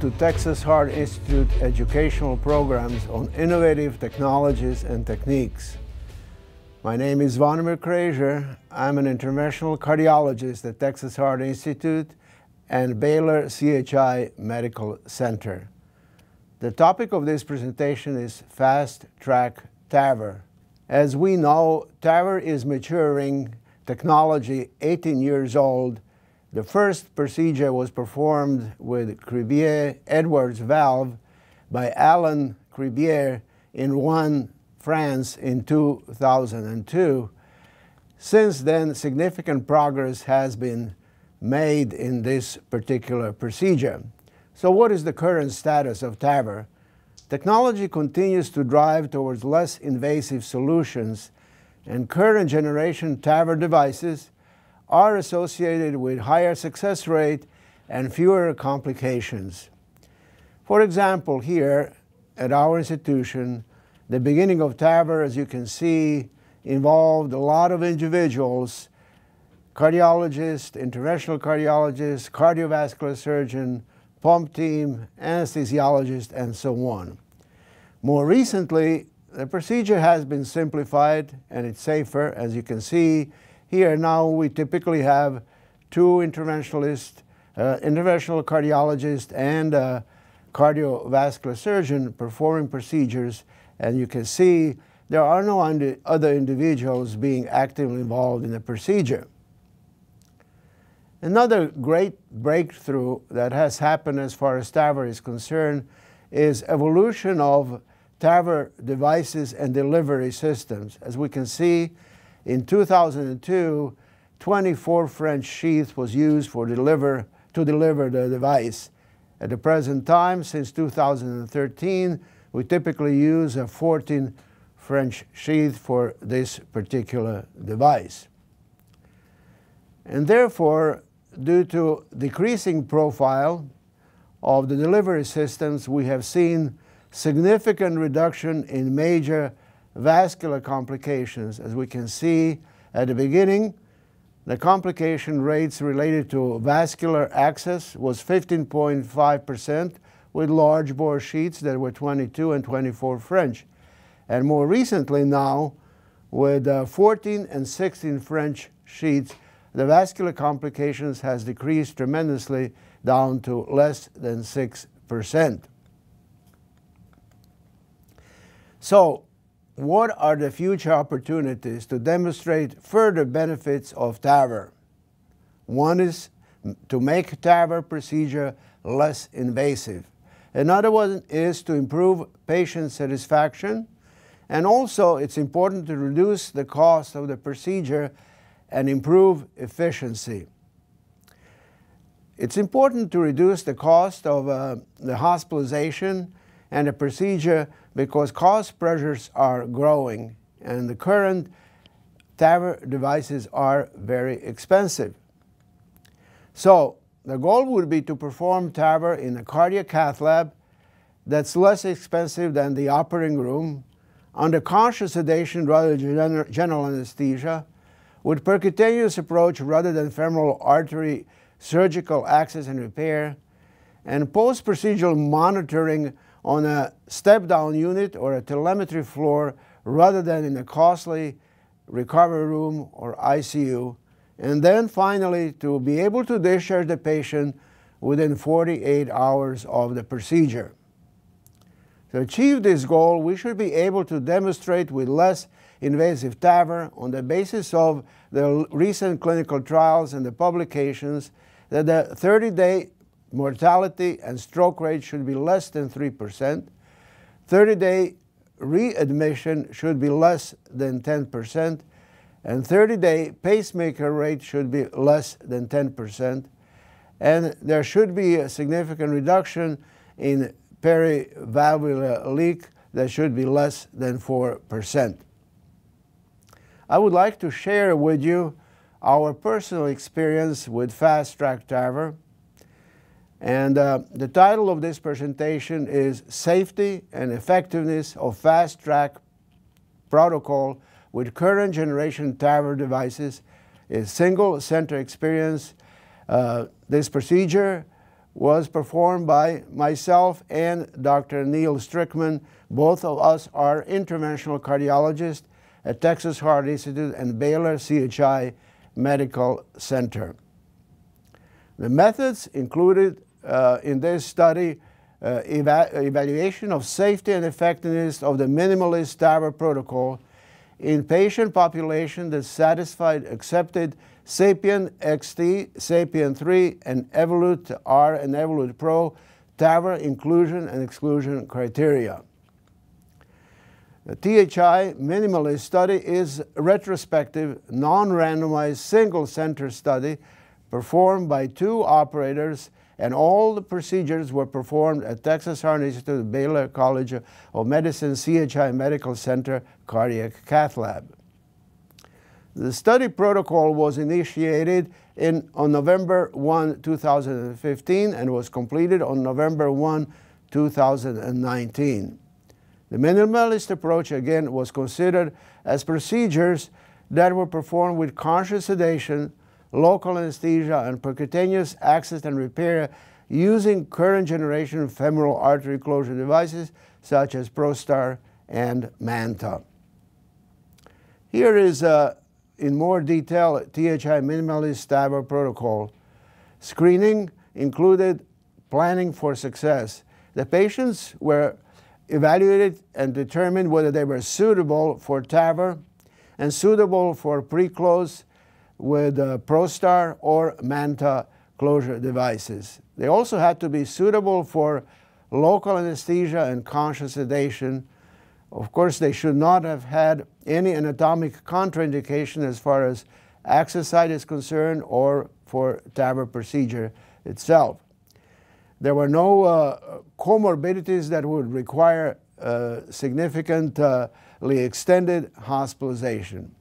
To Texas Heart Institute educational programs on innovative technologies and techniques. My name is Zvonimir Krajcer. I'm an interventional cardiologist at Texas Heart Institute and Baylor CHI Medical Center. The topic of this presentation is Fast Track TAVR. As we know, TAVR is maturing technology 18 years old. The first procedure was performed with Cribier Edwards valve by Alain Cribier in Rouen, France in 2002. Since then, significant progress has been made in this particular procedure. So what is the current status of TAVR? Technology continues to drive towards less invasive solutions and current generation TAVR devices are associated with higher success rate and fewer complications. For example, here at our institution, the beginning of TAVR, as you can see, involved a lot of individuals, cardiologists, interventional cardiologists, cardiovascular surgeon, pump team, anesthesiologist, and so on. More recently, the procedure has been simplified and it's safer. As you can see here now, we typically have two interventionalists, uh, interventional cardiologist and a cardiovascular surgeon performing procedures. And you can see there are no other individuals being actively involved in the procedure. Another great breakthrough that has happened as far as TAVR is concerned is evolution of TAVR devices and delivery systems. As we can see, in 2002, 24 French sheath was used for deliver, to deliver the device. At the present time, since 2013, we typically use a 14 French sheath for this particular device. And therefore, due to decreasing profile of the delivery systems, we have seen significant reduction in major vascular complications. As we can see at the beginning, the complication rates related to vascular access was 15.5% with large bore sheets that were 22 and 24 French. And more recently now, with uh, 14 and 16 French sheets, the vascular complications has decreased tremendously down to less than 6%. So what are the future opportunities to demonstrate further benefits of TAVR? One is to make TAVR procedure less invasive. Another one is to improve patient satisfaction. And also, it's important to reduce the cost of the procedure and improve efficiency. It's important to reduce the cost of uh, the hospitalization and the procedure because cost pressures are growing and the current TAVR devices are very expensive. So the goal would be to perform TAVR in a cardiac cath lab that's less expensive than the operating room under conscious sedation rather than general anesthesia with percutaneous approach rather than femoral artery surgical access and repair, and post-procedural monitoring on a step-down unit or a telemetry floor rather than in a costly recovery room or ICU, and then finally to be able to discharge the patient within 48 hours of the procedure. To achieve this goal, we should be able to demonstrate with less invasive TAVR on the basis of the recent clinical trials and the publications that the 30-day mortality and stroke rate should be less than 3%, 30-day readmission should be less than 10%, and 30-day pacemaker rate should be less than 10%, and there should be a significant reduction in perivalvular leak that should be less than 4%. I would like to share with you our personal experience with Fast Track TAVR. And uh, the title of this presentation is Safety and Effectiveness of Fast Track Protocol with Current Generation TAVR Devices, a single center experience. Uh, this procedure was performed by myself and Dr. Neil Strickman. Both of us are interventional cardiologists at Texas Heart Institute and Baylor CHI Medical Center. The methods included uh, in this study uh, eva evaluation of safety and effectiveness of the minimalist TAVR protocol in patient population that satisfied accepted Sapien XT, Sapien 3, and Evolut R and Evolut Pro TAVR inclusion and exclusion criteria. The THI minimalist study is a retrospective, non-randomized, single-center study performed by two operators and all the procedures were performed at Texas Heart Institute, Baylor College of Medicine, CHI Medical Center, Cardiac Cath Lab. The study protocol was initiated in, on November 1, 2015 and was completed on November 1, 2019. The minimalist approach again was considered as procedures that were performed with conscious sedation, local anesthesia, and percutaneous access and repair using current generation femoral artery closure devices such as ProStar and MANTA. Here is uh, in more detail THI minimalist TAVR protocol. Screening included planning for success. The patients were evaluated and determined whether they were suitable for TAVR and suitable for pre-close with uh, ProStar or MANTA closure devices. They also had to be suitable for local anesthesia and conscious sedation. Of course, they should not have had any anatomic contraindication as far as access site is concerned or for TAVR procedure itself. There were no uh, comorbidities that would require uh, significantly extended hospitalization.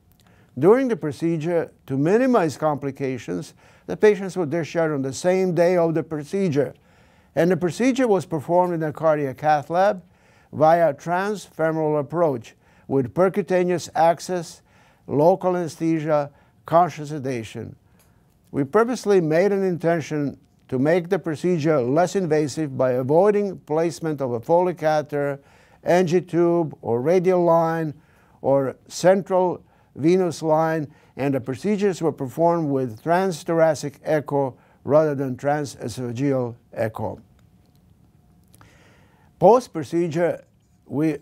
During the procedure, to minimize complications, the patients were discharged on the same day of the procedure. And the procedure was performed in a cardiac cath lab via transfemoral approach with percutaneous access, local anesthesia, conscious sedation. We purposely made an intention to make the procedure less invasive by avoiding placement of a Foley catheter, NG tube, or radial line, or central venous line, and the procedures were performed with transthoracic echo rather than transesophageal echo. Post-procedure, we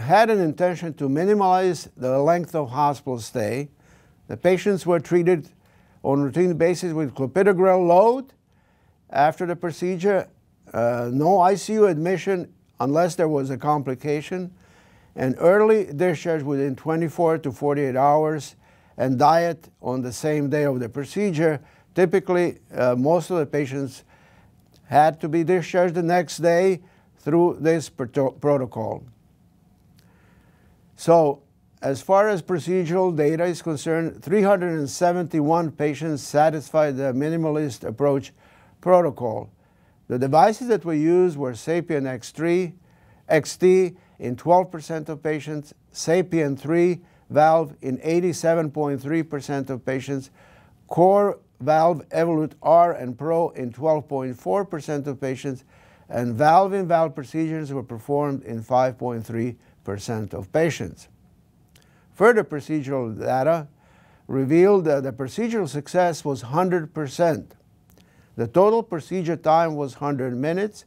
had an intention to minimize the length of hospital stay. The patients were treated on routine basis with clopidogrel load after the procedure, uh, no ICU admission unless there was a complication, and early discharge within 24 to 48 hours, and diet on the same day of the procedure. Typically, uh, most of the patients had to be discharged the next day through this protocol. So, as far as procedural data is concerned, 371 patients satisfied the minimalist approach protocol. The devices that we used were Sapien X3, XT in 12% of patients, Sapien 3 valve in 87.3% of patients, core valve Evolut R and Pro in 12.4% of patients, and valve-in-valve procedures were performed in 5.3% of patients. Further procedural data revealed that the procedural success was 100%. The total procedure time was 100 minutes.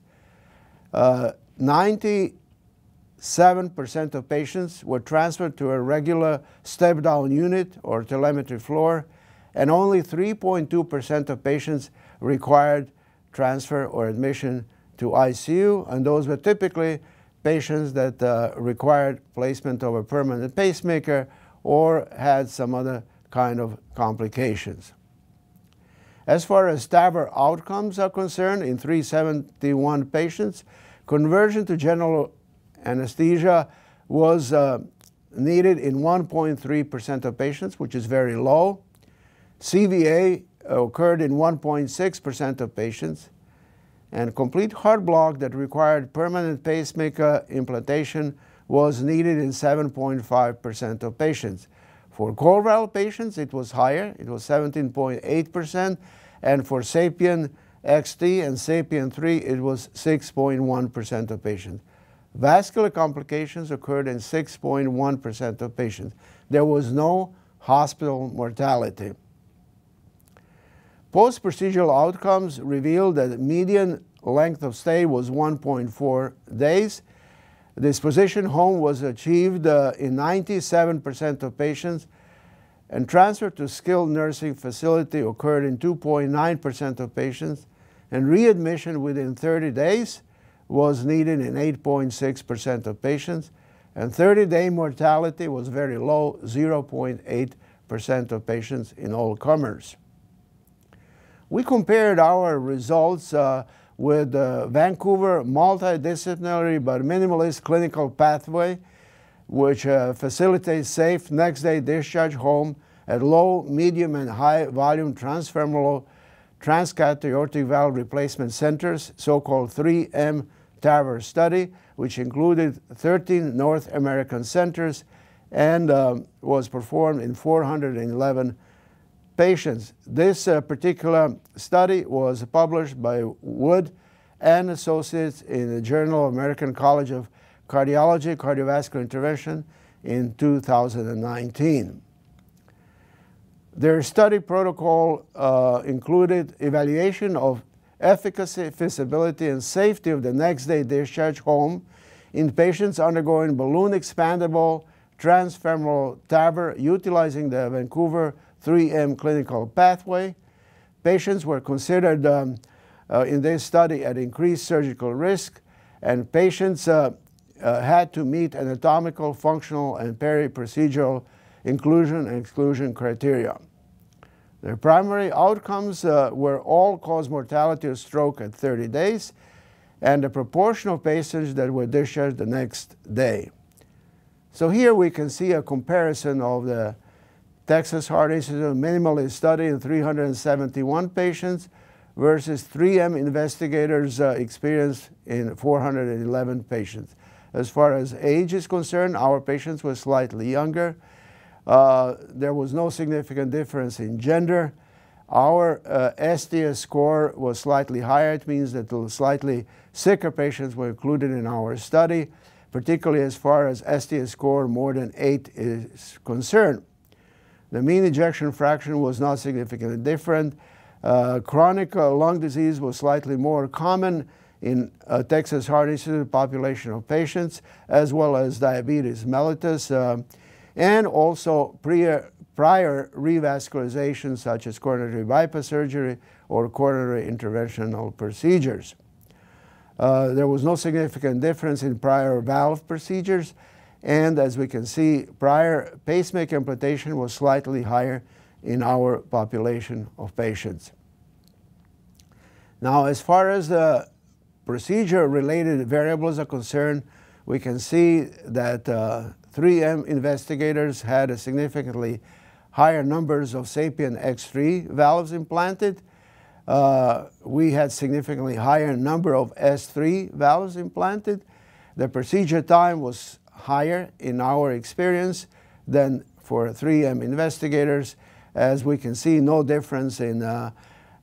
Uh, 90 7% of patients were transferred to a regular step-down unit or telemetry floor, and only 3.2% of patients required transfer or admission to ICU, and those were typically patients that uh, required placement of a permanent pacemaker or had some other kind of complications. As far as TAVR outcomes are concerned, in 371 patients, conversion to general anesthesia was uh, needed in 1.3% of patients, which is very low. CVA occurred in 1.6% of patients. And complete heart block that required permanent pacemaker implantation was needed in 7.5% of patients. For CoreValve patients, it was higher. It was 17.8%. And for Sapien XT and Sapien 3, it was 6.1% of patients. Vascular complications occurred in 6.1% of patients. There was no hospital mortality. Post-procedural outcomes revealed that median length of stay was 1.4 days. Disposition home was achieved uh, in 97% of patients and transfer to skilled nursing facility occurred in 2.9% of patients and readmission within 30 days was needed in 8.6% of patients and 30-day mortality was very low, 0.8% of patients in all comers. We compared our results uh, with the Vancouver multidisciplinary but minimalist clinical pathway which uh, facilitates safe next day discharge home at low, medium, and high volume transfemoral transcatheter valve replacement centers, so-called 3M TAVR study, which included 13 North American centers and um, was performed in 411 patients. This uh, particular study was published by Wood and Associates in the Journal of American College of Cardiology, Cardiovascular Intervention in 2019. Their study protocol uh, included evaluation of efficacy, feasibility, and safety of the next day discharge home in patients undergoing balloon expandable transfemoral TAVR utilizing the Vancouver 3M clinical pathway. Patients were considered um, uh, in this study at increased surgical risk, and patients uh, uh, had to meet anatomical, functional, and peri-procedural inclusion and exclusion criteria. The primary outcomes uh, were all-cause mortality or stroke at 30 days and the proportion of patients that were discharged the next day. So here we can see a comparison of the Texas Heart Institute minimalist study in 371 patients versus 3M investigators uh, experience in 411 patients. As far as age is concerned, our patients were slightly younger. Uh, there was no significant difference in gender. Our uh, STS score was slightly higher. It means that the slightly sicker patients were included in our study, particularly as far as STS score more than 8 is concerned. The mean ejection fraction was not significantly different. Uh, chronic uh, lung disease was slightly more common in uh, Texas Heart Institute population of patients, as well as diabetes mellitus, uh, and also prior, prior revascularization such as coronary bypass surgery or coronary interventional procedures. Uh, there was no significant difference in prior valve procedures, and as we can see, prior pacemaker implantation was slightly higher in our population of patients. Now, as far as the procedure-related variables are concerned, we can see that uh, 3M investigators had a significantly higher numbers of Sapien X3 valves implanted. Uh, we had significantly higher number of S3 valves implanted. The procedure time was higher in our experience than for 3M investigators. As we can see, no difference in uh,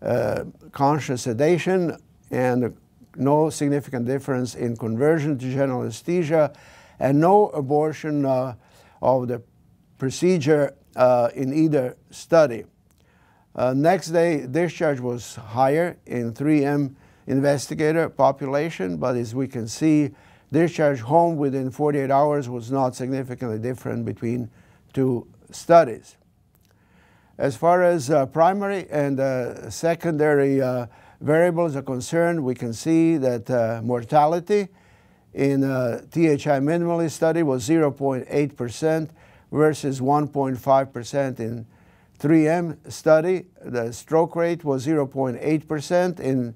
uh, conscious sedation and no significant difference in conversion to general anesthesia and no abortion uh, of the procedure uh, in either study. Uh, next day discharge was higher in 3M investigator population, but as we can see, discharge home within 48 hours was not significantly different between two studies. As far as uh, primary and uh, secondary uh, variables are concerned, we can see that mortality in a THI minimalist study was 0.8% versus 1.5% in 3M study. The stroke rate was 0.8% in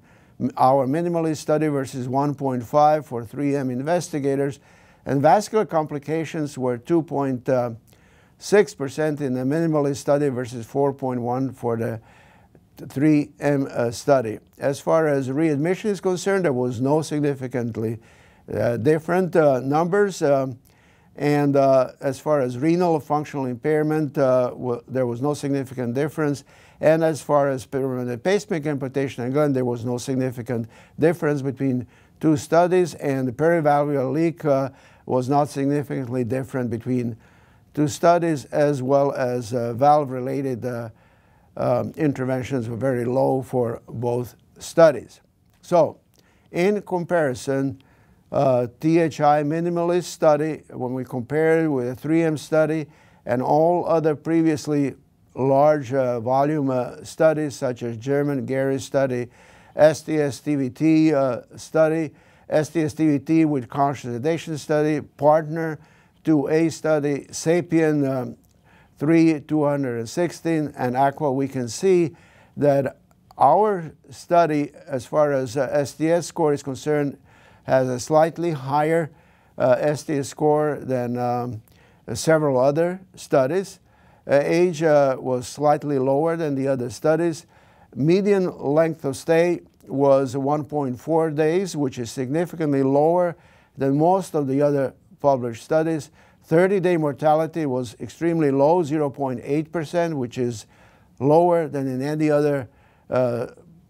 our minimalist study versus 1.5 for 3M investigators. And vascular complications were 2.6% in the minimalist study versus 4.1 for the 3M uh, study. As far as readmission is concerned, there was no significantly uh, different uh, numbers. Um, and uh, as far as renal functional impairment, there was no significant difference. And as far as permanent pacemaker implantation, again, there was no significant difference between two studies, and the perivalvular leak uh, was not significantly different between two studies, as well as uh, valve-related uh, um, interventions were very low for both studies. So, in comparison, uh, THI minimalist study, when we compare it with a 3M study and all other previously large uh, volume uh, studies such as German Gary study, STS-TVT uh, study, STS-TVT with conscious sedation study, partner 2A study, Sapien um, 3 216, and Aqua, we can see that our study, as far as uh, STS score is concerned, has a slightly higher uh, STS score than um, several other studies. Uh, age uh, was slightly lower than the other studies. Median length of stay was 1.4 days, which is significantly lower than most of the other published studies. 30-day mortality was extremely low, 0.8%, which is lower than in any other uh,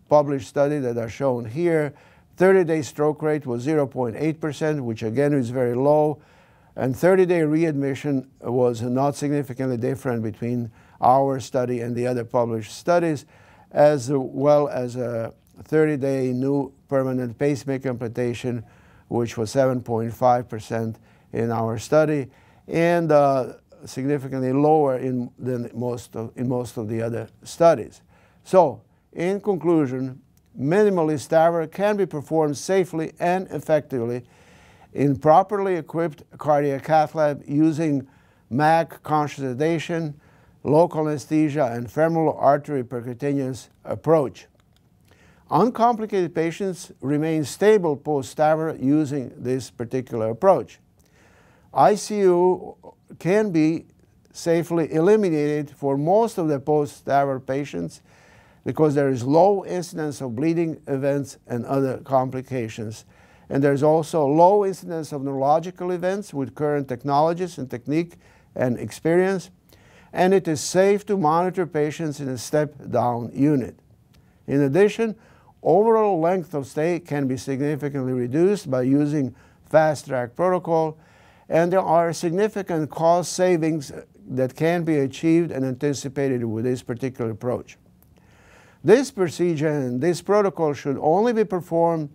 published study that are shown here. 30-day stroke rate was 0.8%, which again is very low. And 30-day readmission was not significantly different between our study and the other published studies, as well as a 30-day new permanent pacemaker implantation, which was 7.5% in our study, and uh, significantly lower in, than most of, in most of the other studies. So, in conclusion, minimalist TAVR can be performed safely and effectively in properly equipped cardiac cath lab using MAC conscious sedation, local anesthesia, and femoral artery percutaneous approach. Uncomplicated patients remain stable post-TAVR using this particular approach. ICU can be safely eliminated for most of the post-TAVR patients because there is low incidence of bleeding events and other complications. And there's also low incidence of neurological events with current technologies and technique and experience. And it is safe to monitor patients in a step-down unit. In addition, overall length of stay can be significantly reduced by using fast-track protocol, and there are significant cost savings that can be achieved and anticipated with this particular approach. This procedure and this protocol should only be performed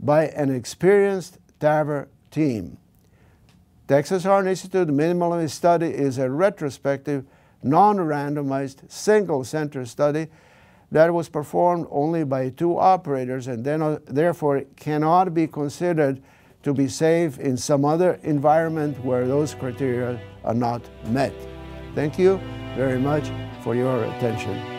by an experienced TAVR team. Texas Heart Institute Minimalist Study is a retrospective, non-randomized, single-center study that was performed only by two operators and then, uh, therefore cannot be considered to be safe in some other environment where those criteria are not met. Thank you very much for your attention.